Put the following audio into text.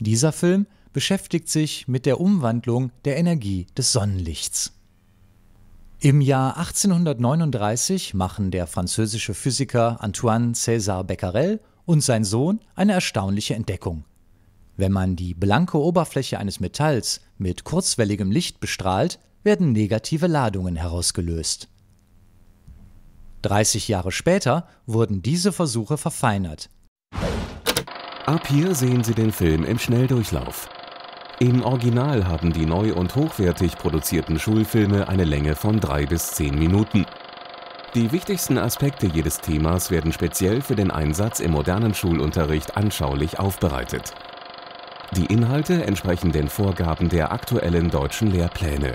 Dieser Film beschäftigt sich mit der Umwandlung der Energie des Sonnenlichts. Im Jahr 1839 machen der französische Physiker Antoine César Becquerel und sein Sohn eine erstaunliche Entdeckung. Wenn man die blanke Oberfläche eines Metalls mit kurzwelligem Licht bestrahlt, werden negative Ladungen herausgelöst. 30 Jahre später wurden diese Versuche verfeinert. Ab hier sehen Sie den Film im Schnelldurchlauf. Im Original haben die neu und hochwertig produzierten Schulfilme eine Länge von drei bis zehn Minuten. Die wichtigsten Aspekte jedes Themas werden speziell für den Einsatz im modernen Schulunterricht anschaulich aufbereitet. Die Inhalte entsprechen den Vorgaben der aktuellen deutschen Lehrpläne